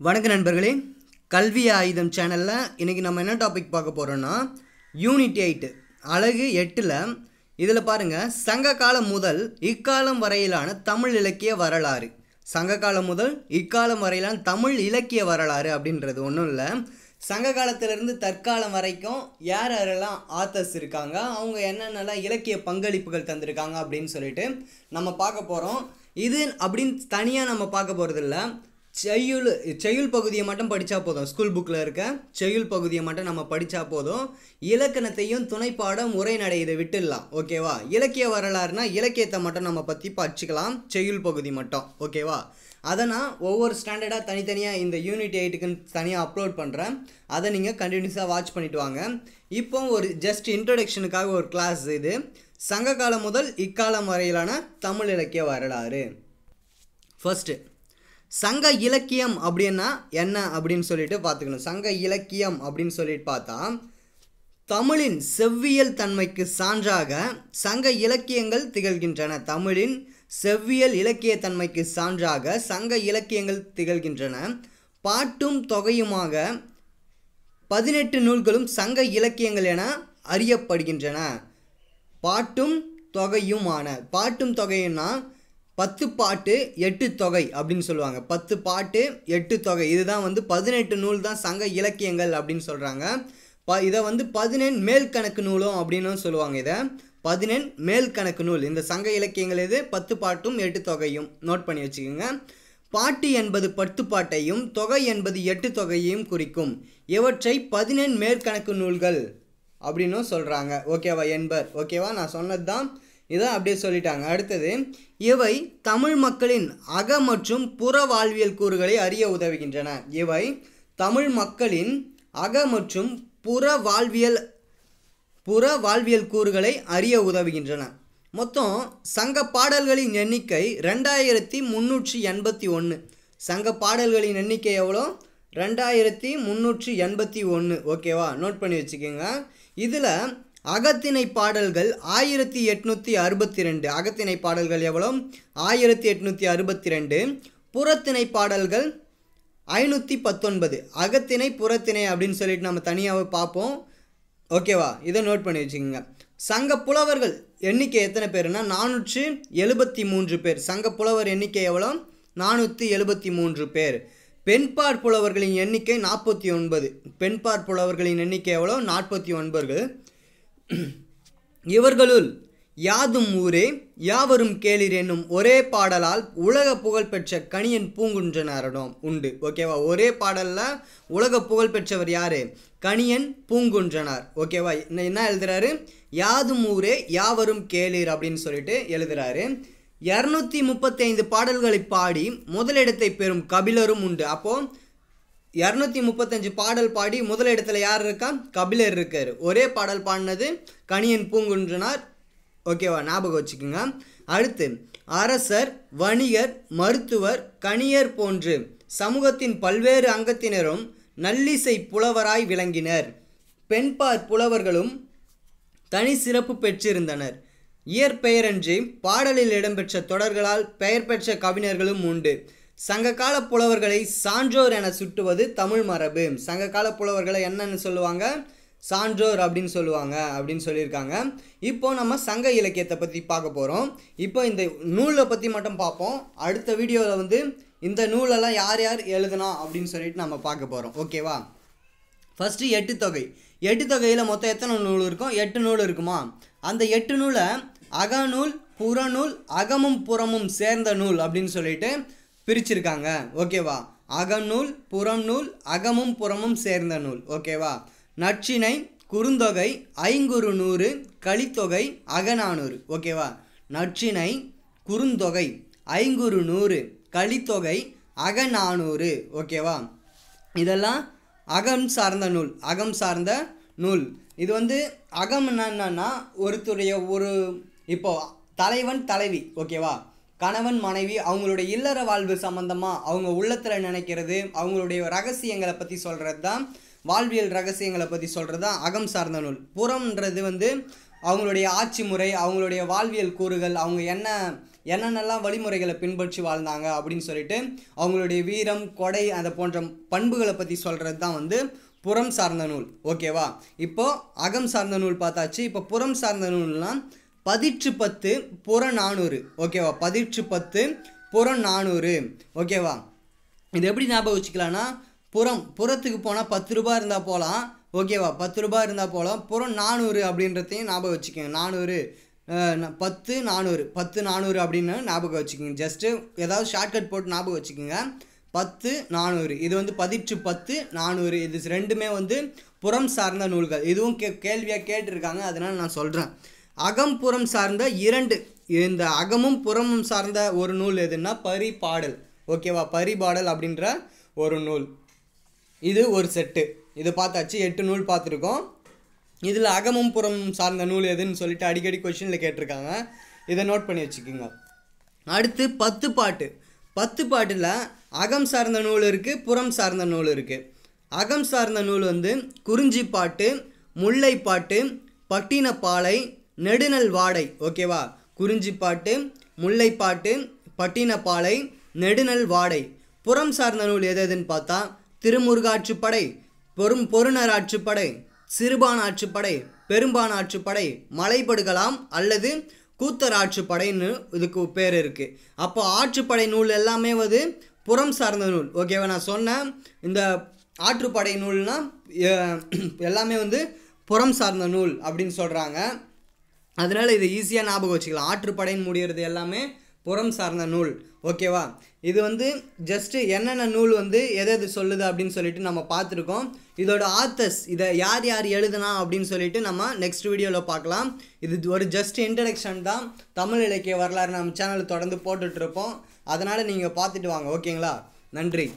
வணக்க நண்பர்களே கல்வி ஆயுதம் சேனலில் இன்றைக்கி நம்ம என்ன டாபிக் பார்க்க போகிறோன்னா யூனிட் எயிட்டு அழகு எட்டில் இதில் பாருங்கள் சங்க காலம் முதல் இக்காலம் வரையிலான தமிழ் இலக்கிய வரலாறு. சங்க காலம் முதல் இக்காலம் வரையிலான தமிழ் இலக்கிய வரலாறு அப்படின்றது ஒன்றும் இல்லை. சங்க காலத்திலிருந்து தற்காலம் வரைக்கும் யார் யாரெல்லாம் ஆத்தர்ஸ் இருக்காங்க அவங்க என்னென்னலாம் இலக்கிய பங்களிப்புகள் தந்திருக்காங்க அப்படின்னு சொல்லிட்டு நம்ம பார்க்க போகிறோம் இது அப்படின்னு தனியாக நம்ம பார்க்க போகிறதில்ல செய்யுள் செய்யுள் பகுதியை மட்டும் படித்தா போதும். ஸ்கூல் புக்கில் இருக்க செய்யுள் பகுதியை மட்டும் நம்ம படித்தா போதும். இலக்கணத்தையும் துணைப்பாடம் உரைநடை இதை விட்டுடலாம். ஓகேவா இலக்கிய வரலாறுனா இலக்கியத்தை மட்டும் நம்ம பற்றி படிச்சுக்கலாம். செய்யுள் பகுதி மட்டும். ஓகேவா அதை நான் ஒவ்வொரு ஸ்டாண்டர்டாக தனித்தனியாக இந்த யூனிட் எயிட்டுக்குன்னு தனியாக அப்லோட் பண்ணுறேன் அதை நீங்கள் கண்டினியூஸாக வாட்ச் பண்ணிட்டு வாங்க. இப்போ ஒரு ஜஸ்ட் இன்ட்ரடக்ஷனுக்காக ஒரு கிளாஸ் இது. சங்க காலம் முதல் இக்காலம் வரையிலான தமிழ் இலக்கிய வரலாறு. ஃபர்ஸ்ட்டு சங்க இலக்கியம் அப்படின்னா என்ன அப்படின்னு சொல்லிட்டு பார்த்துக்கணும். சங்க இலக்கியம் அப்படின்னு சொல்லிட்டு பார்த்தா தமிழின் செவ்வியல் தன்மைக்கு சான்றாக சங்க இலக்கியங்கள் திகழ்கின்றன. தமிழின் செவ்வியல் இலக்கிய தன்மைக்கு சான்றாக சங்க இலக்கியங்கள் திகழ்கின்றன. பாட்டும் தொகையுமாக பதினெட்டு நூல்களும் சங்க இலக்கியங்கள் என அறியப்படுகின்றன. பாட்டும் தொகையுமான பாட்டும் தொகையும்னா பத்து பாட்டு எட்டு தொகை அப்படின்னு சொல்லுவாங்க. பத்து பாட்டு எட்டு தொகை. இதுதான் வந்து பதினெட்டு நூல் தான் சங்க இலக்கியங்கள் அப்படின்னு சொல்கிறாங்க ப இதை வந்து பதினெண் மேல் கணக்கு நூலும் அப்படின்னும் சொல்லுவாங்க இதை. பதினெண் மேல் கணக்கு நூல். இந்த சங்க இலக்கியங்கள் இது பத்து பாட்டும் எட்டு தொகையும். நோட் பண்ணி வச்சுக்கோங்க. பாட்டு என்பது பத்து பாட்டையும் தொகை என்பது எட்டு தொகையையும் குறிக்கும். இவற்றை பதினெண் மேற்கணக்கு நூல்கள் அப்படின்னும் சொல்கிறாங்க ஓகேவா என்பர்? ஓகேவா நான் சொன்னது தான் இதை அப்படியே சொல்லிட்டாங்க. அடுத்தது இவை தமிழ் மக்களின் அக மற்றும் புற வாழ்வியல் கூறுகளை அறிய உதவுகின்றன. இவை தமிழ் மக்களின் அக மற்றும் புற வாழ்வியல் புற வாழ்வியல் கூறுகளை அறிய உதவுகின்றன. மொத்தம் சங்க பாடல்களின் எண்ணிக்கை ரெண்டாயிரத்தி முந்நூற்றி எண்பத்தி ஒன்று. சங்க பாடல்களின் எண்ணிக்கை எவ்வளோ? ரெண்டாயிரத்தி முந்நூற்றி எண்பத்தி ஒன்று. ஓகேவா? நோட் பண்ணி வச்சுக்கோங்க. இதில் அகத்திணை பாடல்கள் ஆயிரத்தி எட்நூற்றி அறுபத்தி ரெண்டு. அகத்திணை பாடல்கள் எவ்வளோ ஆயிரத்தி எட்நூற்றி அறுபத்தி ரெண்டு. புறத்திணை பாடல்கள் ஐநூற்றி பத்தொன்பது. அகத்திணை புறத்திணை அப்படின்னு சொல்லிட்டு நம்ம தனியாக பார்ப்போம். ஓகேவா? இதை நோட் பண்ணி வச்சுக்கோங்க. சங்க புலவர்கள் எண்ணிக்கை எத்தனை பேருனா நானூற்று எழுபத்தி மூன்று பேர். சங்க புலவர் எண்ணிக்கை எவ்வளோ நானூற்றி எழுபத்தி மூன்று பேர். பெண்பார் புலவர்களின் எண்ணிக்கை நாற்பத்தி ஒன்பது. பெண்பார் புலவர்களின் எண்ணிக்கை எவ்வளோ நாற்பத்தி ஒன்பது. இவர்களுள் யாதும் ஊரே யாவரும் கேளிர் என்னும் ஒரே பாடலால் உலக புகழ்பெற்ற கணியன் பூங்குன்றனாரிடம் உண்டு. ஓகேவா ஒரே பாடலில் உலக புகழ்பெற்றவர் யார்? கணியன் பூங்குன்றனார். ஓகேவா என்ன எழுதுறாரு? யாதும் ஊரே யாவரும் கேளிர் அப்படின்னு சொல்லிட்டு எழுதுறாரு. இரநூத்தி முப்பத்தைந்து பாடல்களை பாடி முதலிடத்தை பெறும் கபிலரும் உண்டு. அப்போது இரநூத்தி முப்பத்தஞ்சு பாடல் பாடி முதலிடத்தில் யார் இருக்கா? கபிலர் இருக்கார். ஒரே பாடல் பாடினது கணியன் பூங்குன்றனார். ஓகேவா? ஞாபகம் வச்சுக்கோங்க. அடுத்து அரசர் வணிகர் மருத்துவர் கணியர் போன்று சமூகத்தின் பல்வேறு அங்கத்தினரும் நல்லிசை புலவராய் விளங்கினர். பெண்பார் புலவர்களும் தனி சிறப்பு பெற்றிருந்தனர். இயற்பெயரன்றி பாடலில் இடம்பெற்ற தொடர்களால் பெயர் பெற்ற கவிஞர்களும் உண்டு. சங்ககால புலவர்களை சான்றோர் என சுட்டுவது தமிழ் மரபு. சங்ககால புலவர்களை என்னன்னு சொல்லுவாங்க? சான்றோர் அப்படின்னு சொல்லுவாங்க அப்படின்னு சொல்லியிருக்காங்க. இப்போ நம்ம சங்க இலக்கியத்தை பற்றி பார்க்க போகிறோம் இப்போ இந்த நூலை பற்றி மட்டும் பார்ப்போம். அடுத்த வீடியோவில் வந்து இந்த நூலெல்லாம் யார் யார் எழுதுனா அப்படின்னு சொல்லிட்டு நம்ம பார்க்க போகிறோம் ஓகேவா ஃபஸ்ட்டு எட்டு தொகை. எட்டு தொகையில் மொத்தம் எத்தனை நூல் இருக்கும்? எட்டு நூல் இருக்குமா? அந்த எட்டு நூலை அகநூல் புறநூல் அகமும் புறமும் சேர்ந்த நூல் அப்படின்னு சொல்லிட்டு பிரிச்சிருக்காங்க. ஓகேவா அகநூல் புறம் நூல் அகமும் புறமும் சேர்ந்த நூல். ஓகேவா நச்சினை குறுந்தொகை ஐங்குறு நூறு கலித்தொகை அகநானூறு. ஓகேவா நச்சினை குறுந்தொகை ஐங்குறு நூறு கலித்தொகை அகநானூறு. ஓகேவா இதெல்லாம் அகம் சார்ந்த நூல். அகம் சார்ந்த நூல். இது வந்து அகம் என்னன்னா ஒருத்தருடைய ஒரு இப்போ தலைவன் தலைவி. ஓகேவா கணவன் மனைவி அவங்களுடைய இல்லற வாழ்வு சம்மந்தமாக அவங்க உள்ளத்தில் நினைக்கிறது அவங்களுடைய ரகசியங்களை பற்றி சொல்கிறது தான் வாழ்வியல் ரகசியங்களை பற்றி சொல்கிறது தான் அகம் சார்ந்த நூல். புறம்ன்றது வந்து அவங்களுடைய ஆட்சி முறை அவங்களுடைய வாழ்வியல் கூறுகள் அவங்க என்ன என்னென்னலாம் வழிமுறைகளை பின்பற்றி வாழ்ந்தாங்க அப்படின்னு சொல்லிட்டு அவங்களுடைய வீரம் கொடை அதை போன்ற பண்புகளை பற்றி சொல்கிறது தான் வந்து புறம் சார்ந்த நூல். ஓகேவா? இப்போ அகம் சார்ந்த நூல் பார்த்தாச்சு. இப்போ புறம் சார்ந்த நூல்னால் பதிற்று பத்து புற நானூறு. ஓகேவா? பதிற்று பத்து புறம் நானூறு. ஓகேவா? இது எப்படி ஞாபகம் வச்சுக்கலாம்னா புறம் புறத்துக்கு போனால் பத்து ரூபாய் இருந்தால் போகலாம் ஓகேவா? பத்து ரூபாய் இருந்தால் போகலாம் புறம் நானூறு அப்படின்றதையும் ஞாபகம் வச்சுக்கோங்க. நானூறு பத்து நானூறு. பத்து நானூறு அப்படின்னு ஞாபகம் வச்சுக்கோங்க. ஜஸ்ட்டு ஏதாவது ஷார்ட்கட் போட்டு ஞாபகம் வச்சுக்கோங்க. பத்து நானூறு. இது வந்து பதிற்று பத்து நானூறு. இது ரெண்டுமே வந்து புறம் சார்ந்த நூல்கள். இதுவும் கே கேள்வியாக கேட்டிருக்காங்க. அதனால் நான் சொல்கிறேன் அகம் புறம் சார்ந்த இரண்டு இந்த அகமும் புறமும் சார்ந்த ஒரு நூல் எதுன்னா பரிபாடல். ஓகேவா பரிபாடல் அப்படின்ற ஒரு நூல். இது ஒரு செட்டு. இது பார்த்தாச்சு எட்டு நூல் பார்த்துருக்கோம். இதில் அகமும் புறமும் சார்ந்த நூல் எதுன்னு சொல்லிட்டு அடிக்கடி கொஷினில் கேட்டிருக்காங்க. இதை நோட் பண்ணி வச்சுக்கோங்க. அடுத்து பத்து பாட்டு. பத்து பாட்டில் அகம் சார்ந்த நூல் இருக்குது புறம் சார்ந்த நூல் இருக்குது அகம் சார்ந்த நூல் வந்து குறிஞ்சி பாட்டு முல்லை பாட்டு பட்டினப்பாலை நெடுநல் வாடை ஓகேவா? குறிஞ்சி பாட்டு பட்டினப்பாலை நெடுநல் வாடை. புறம் சார்ந்த நூல் எது எதுன்னு பார்த்தா திருமுருகாற்றுப்படை பொறும் பொருணராற்றுப்படை சிறுபான் ஆற்றுப்படை பெரும்பான் ஆற்றுப்படை மலைப்படுகலாம் அல்லது கூத்தர் ஆற்றுப்படைன்னு இதுக்கு பேர் இருக்குது அப்போ ஆற்றுப்படை நூல் எல்லாமே வந்து புறம் சார்ந்த நூல் ஓகேவா? நான் சொன்னேன் இந்த ஆற்றுப்படை நூல்னால் எல்லாமே வந்து புறம் சார்ந்த நூல் அப்படின்னு சொல்கிறாங்க அதனால் இது ஈஸியாக ஞாபகம் வச்சுக்கலாம். ஆற்றுப்படைன்னு முடிகிறது எல்லாமே புறம் சார்ந்த நூல். ஓகேவா இது வந்து ஜஸ்ட்டு என்னென்ன நூல் வந்து எது எது சொல்லுது அப்படின்னு சொல்லிட்டு நம்ம பார்த்துருக்கோம். இதோட ஆத்தர்ஸ் இதை யார் யார் எழுதுனா அப்படின்னு சொல்லிட்டு நம்ம நெக்ஸ்ட் வீடியோவில் பார்க்கலாம். இது ஒரு ஜஸ்ட் இன்ட்ரடக்ஷன் தான். தமிழ் இலக்கிய வரலாறு நம்ம சேனலில் தொடர்ந்து போட்டுட்ருப்போம் அதனால் நீங்கள் பார்த்துட்டு வாங்க. ஓகேங்களா நன்றி.